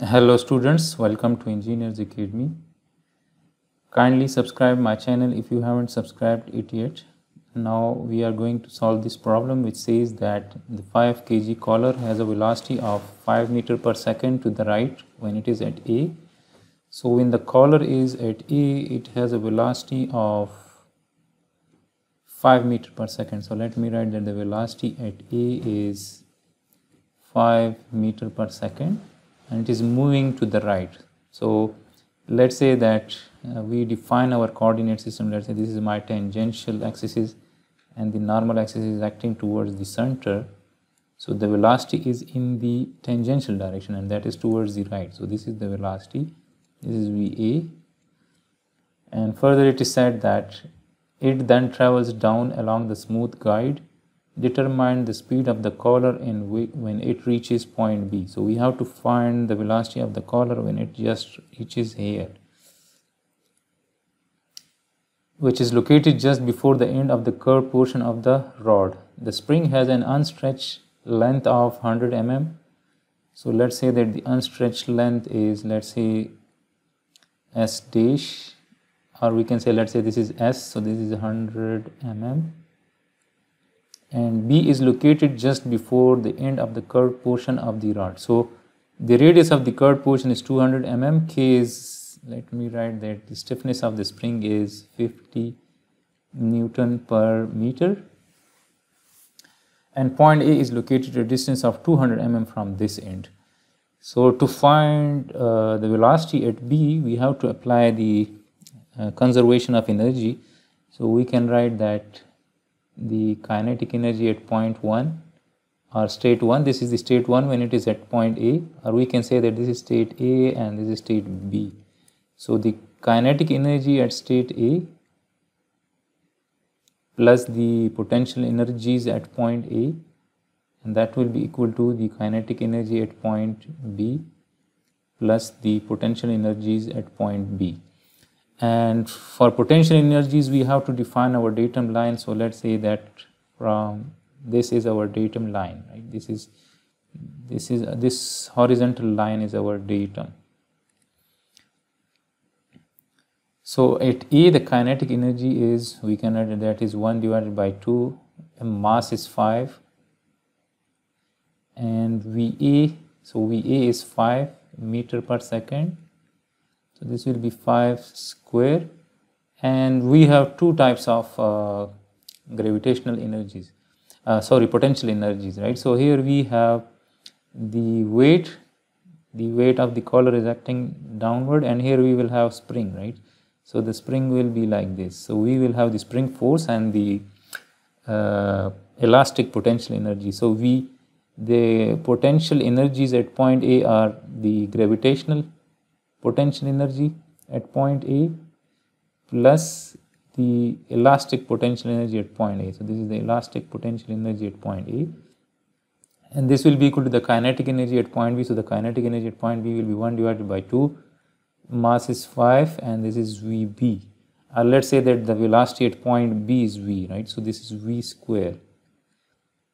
Hello students, welcome to Engineers Academy. Kindly subscribe my channel if you haven't subscribed it yet. Now we are going to solve this problem which says that the 5 kg collar has a velocity of 5 meter per second to the right when it is at A. So when the collar is at A, it has a velocity of 5 meter per second. So let me write that the velocity at A is 5 meter per second and it is moving to the right. So let's say that uh, we define our coordinate system. Let's say this is my tangential axis and the normal axis is acting towards the center. So the velocity is in the tangential direction and that is towards the right. So this is the velocity. This is VA. And further it is said that it then travels down along the smooth guide determine the speed of the collar in when it reaches point B. So we have to find the velocity of the collar when it just reaches here which is located just before the end of the curved portion of the rod. The spring has an unstretched length of 100 mm. So let's say that the unstretched length is let's say S dash or we can say let's say this is S so this is 100 mm and B is located just before the end of the curved portion of the rod. So the radius of the curved portion is 200 mm, K is, let me write that the stiffness of the spring is 50 Newton per meter and point A is located at a distance of 200 mm from this end. So to find uh, the velocity at B, we have to apply the uh, conservation of energy. So we can write that the kinetic energy at point 1 or state 1 this is the state 1 when it is at point A or we can say that this is state A and this is state B. So the kinetic energy at state A plus the potential energies at point A and that will be equal to the kinetic energy at point B plus the potential energies at point B and for potential energies we have to define our datum line. So let's say that from this is our datum line right? This is this is this horizontal line is our datum. So at a the kinetic energy is we can write that is 1 divided by 2 and mass is 5 and va so va is 5 meter per second so this will be 5 square and we have two types of uh, gravitational energies, uh, sorry potential energies right. So here we have the weight, the weight of the collar is acting downward and here we will have spring right. So the spring will be like this. So we will have the spring force and the uh, elastic potential energy. So we the potential energies at point A are the gravitational potential energy at point A plus the elastic potential energy at point A. So, this is the elastic potential energy at point A and this will be equal to the kinetic energy at point B. So, the kinetic energy at point B will be 1 divided by 2 mass is 5 and this is VB. Uh, let us say that the velocity at point B is V right. So, this is V square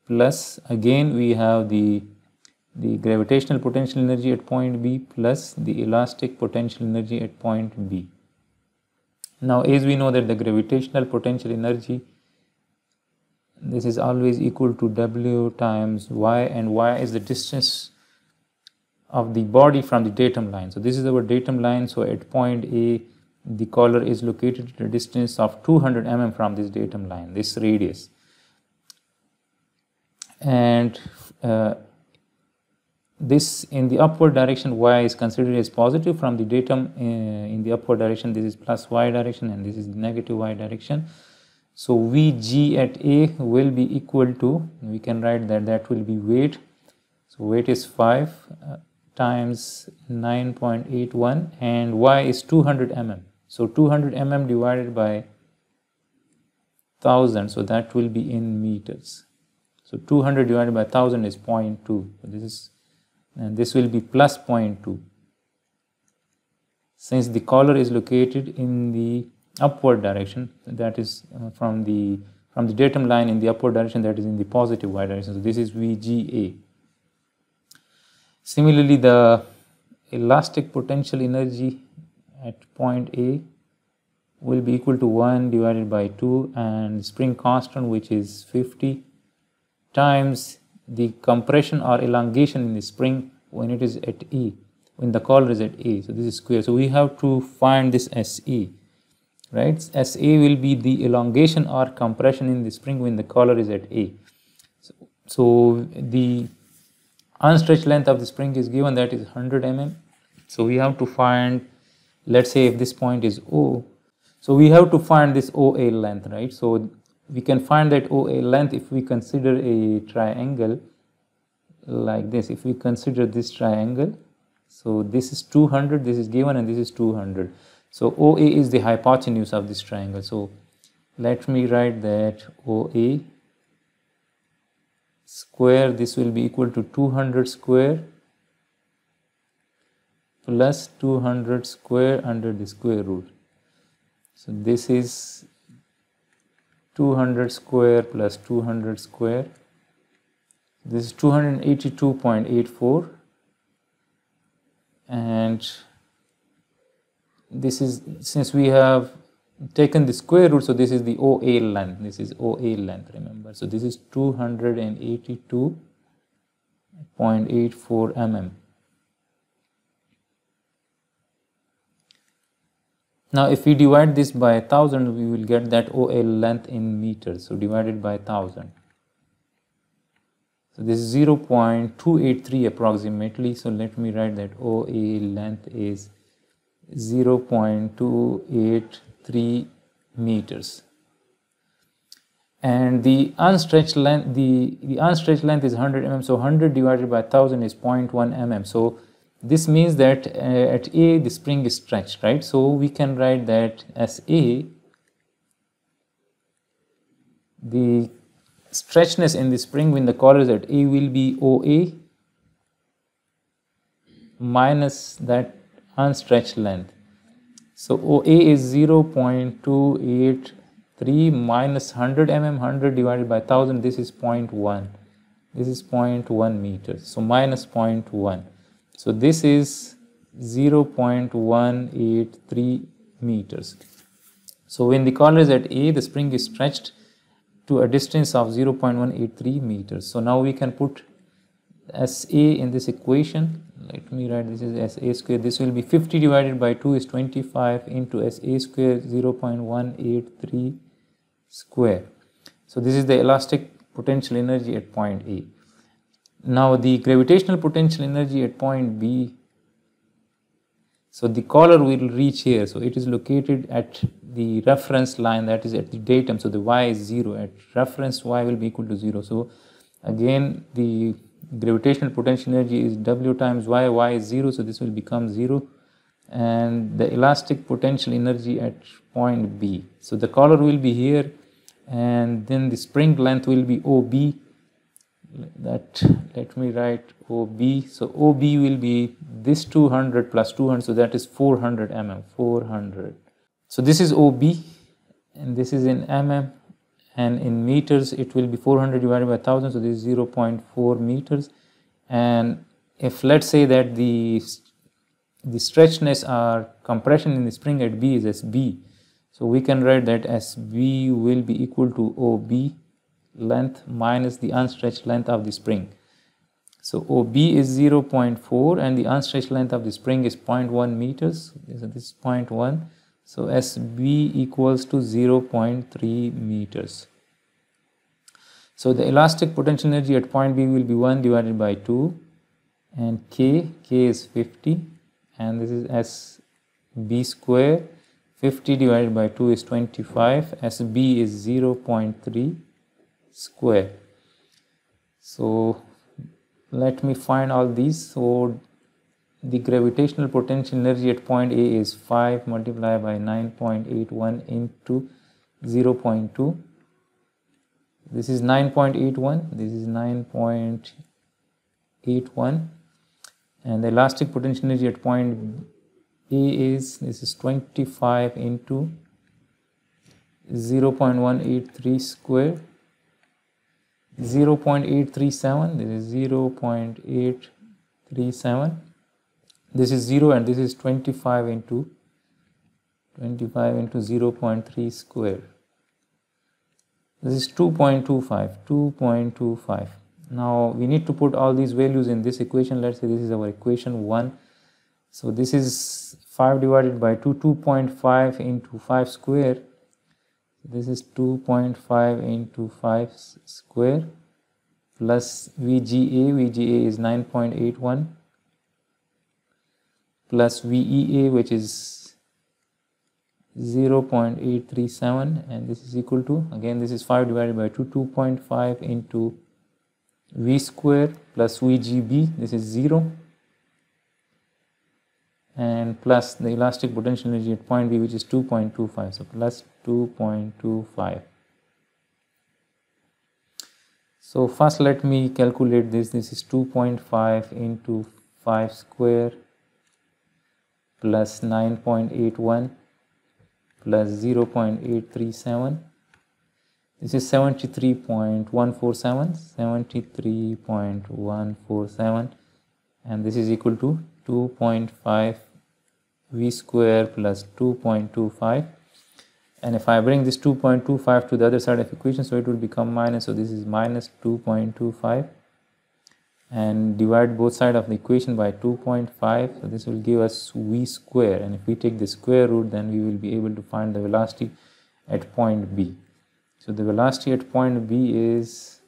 plus again we have the the gravitational potential energy at point B plus the elastic potential energy at point B. Now as we know that the gravitational potential energy this is always equal to W times Y and Y is the distance of the body from the datum line. So this is our datum line. So at point A the collar is located at a distance of 200 mm from this datum line, this radius. And uh, this in the upward direction y is considered as positive from the datum uh, in the upward direction. This is plus y direction and this is negative y direction. So vg at a will be equal to we can write that that will be weight. So weight is 5 uh, times 9.81 and y is 200 mm. So 200 mm divided by 1000 so that will be in meters. So 200 divided by 1000 is 0.2 so this is and this will be plus 0.2 since the collar is located in the upward direction that is uh, from the from the datum line in the upward direction that is in the positive y direction. So this is vga similarly the elastic potential energy at point A will be equal to 1 divided by 2 and spring constant which is 50 times the compression or elongation in the spring when it is at E, when the collar is at E. So this is square. So we have to find this SE, right? SA will be the elongation or compression in the spring when the collar is at A. So, so the unstretched length of the spring is given that is 100 mm. So we have to find, let's say if this point is O, so we have to find this OA length, right? So we can find that OA length if we consider a triangle like this. If we consider this triangle, so this is 200, this is given and this is 200. So OA is the hypotenuse of this triangle. So let me write that OA square, this will be equal to 200 square plus 200 square under the square root. So this is 200 square plus 200 square. This is 282.84 and this is since we have taken the square root so this is the OA length this is OA length remember. So this is 282.84 mm Now if we divide this by 1000 we will get that OL length in meters. So divided by 1000. So this is 0 0.283 approximately. So let me write that OA length is 0 0.283 meters. And the unstretched length the, the unstretched length is 100 mm so 100 divided by 1000 is 0.1 mm so this means that uh, at A the spring is stretched, right? So we can write that as A, the stretchness in the spring when the collar is at A will be OA minus that unstretched length. So OA is 0 0.283 minus 100 mm, 100 divided by 1000, this is 0.1. This is 0.1 meters, so minus 0.1. So this is 0.183 meters. So when the collar is at A, the spring is stretched to a distance of 0.183 meters. So now we can put SA in this equation. Let me write this is SA square. This will be 50 divided by 2 is 25 into SA square 0.183 square. So this is the elastic potential energy at point A. Now the gravitational potential energy at point B, so the collar will reach here. So it is located at the reference line that is at the datum. So the y is 0 at reference y will be equal to 0. So again the gravitational potential energy is w times y, y is 0 so this will become 0 and the elastic potential energy at point B. So the collar will be here and then the spring length will be OB that let me write OB. So OB will be this 200 plus 200, so that is 400 mm, 400. So this is OB and this is in mm and in meters it will be 400 divided by 1000, so this is 0.4 meters. And if let's say that the the stretchness or compression in the spring at B is SB, so we can write that SB will be equal to OB length minus the unstretched length of the spring. So OB is 0.4 and the unstretched length of the spring is 0.1 meters. So this is 0.1. So SB equals to 0.3 meters. So the elastic potential energy at point B will be 1 divided by 2 and K, K is 50 and this is SB square 50 divided by 2 is 25 SB is 0.3 square. So let me find all these. So the gravitational potential energy at point A is 5 multiplied by 9.81 into 0 0.2 this is 9.81 this is 9.81 and the elastic potential energy at point A is this is 25 into 0 0.183 square 0 0.837 this is 0 0.837 this is 0 and this is 25 into 25 into 0.3 square. This is 2.25 2.25 now we need to put all these values in this equation. Let's say this is our equation 1 so this is 5 divided by 2 2.5 into 5 square this is 2.5 into 5 square plus VGA VGA is 9.81 plus VEA which is 0.837 and this is equal to again this is 5 divided by 2 2.5 into V square plus VGB this is 0 and plus the elastic potential energy at point B which is 2.25 so plus 2.25 so first let me calculate this. This is 2.5 into 5 square plus 9.81 plus 0.837 this is 73.147 73.147 and this is equal to 2.5 v square plus 2.25 and if I bring this 2.25 to the other side of equation so it will become minus so this is minus 2.25 and divide both sides of the equation by 2.5 so this will give us v square. And if we take the square root then we will be able to find the velocity at point B. So the velocity at point B is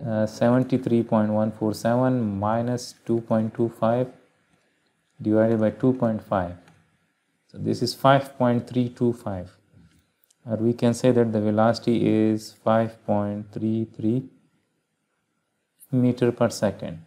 uh, 73.147 minus 2.25 divided by 2.5 so this is 5.325 or we can say that the velocity is 5.33 meter per second